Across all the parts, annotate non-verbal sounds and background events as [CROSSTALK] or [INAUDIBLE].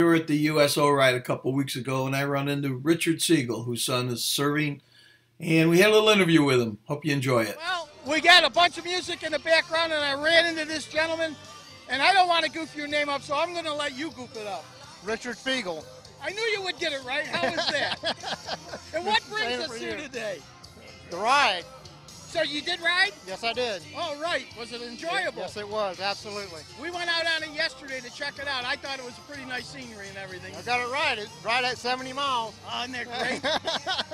We were at the USO ride a couple weeks ago, and I run into Richard Siegel, whose son is serving, and we had a little interview with him. Hope you enjoy it. Well, we got a bunch of music in the background, and I ran into this gentleman, and I don't want to goof your name up, so I'm going to let you goof it up. Richard Siegel. I knew you would get it right. How is that? [LAUGHS] and what brings us here today? The ride. So you did ride? Yes, I did. Oh, right. Was it enjoyable? Yes, it was. Absolutely. We went out on it yesterday to check it out. I thought it was a pretty nice scenery and everything. I got it right. It's right at 70 miles. Oh, that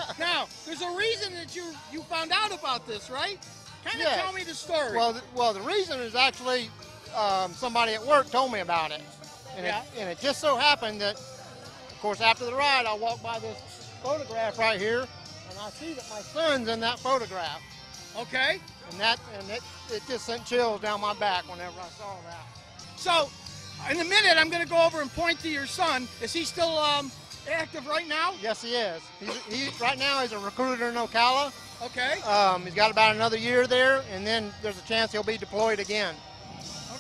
[LAUGHS] great? now, there's a reason that you you found out about this, right? Kind of Yes. tell me the story. well, the, well, the reason is actually um, somebody at work told me about it, and, Yeah. it, and it just so happened that, of course, after the ride, I walked by this photograph right here, and I see that my son's in that photograph, okay. and that and it, it just sent chills down my back whenever I saw that. So, in a minute, I'm going to go over and point to your son. Is he still um, active right now? Yes, he is. He's, he right now he's a recruiter in Ocala. Okay. Um, he's got about another year there, and then there's a chance he'll be deployed again.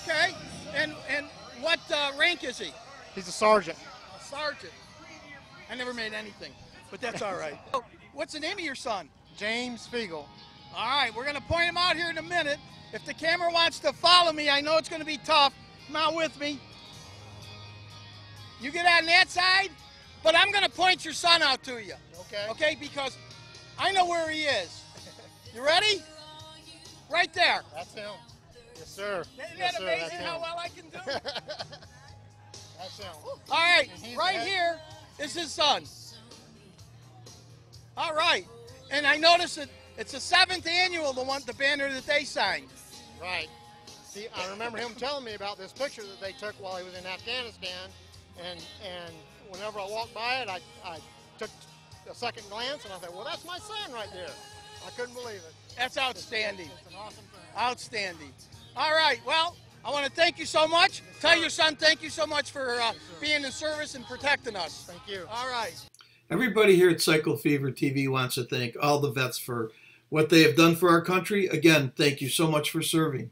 Okay. And and what uh, rank is he? He's a sergeant. A sergeant. I never made anything, but that's all right. [LAUGHS] What's the name of your son? James Siegel. All right, we're going to point him out here in a minute. If the camera wants to follow me, I know it's going to be tough. Come out with me. You get on that side, but I'm going to point your son out to you. Okay. Okay, because I know where he is. [LAUGHS] You ready? Right there. That's him. Yes, sir. Isn't yes, that amazing how him. well I can do? [LAUGHS] That's him. All right, right here is his son. All right, and I noticed that it's the seventh annual, the one, the banner that they signed. Right. See, I remember him telling me about this picture that they took while he was in Afghanistan, and and whenever I walked by it, I, I took a second glance, and I thought, well, that's my son right there. I couldn't believe it. That's outstanding. It's an awesome thing. Outstanding. All right, well, I want to thank you so much. Tell your son thank you so much for uh, being in service and protecting us. Thank you. All right. Everybody here at Cycle Fever TV wants to thank all the vets for what they have done for our country. Again, thank you so much for serving.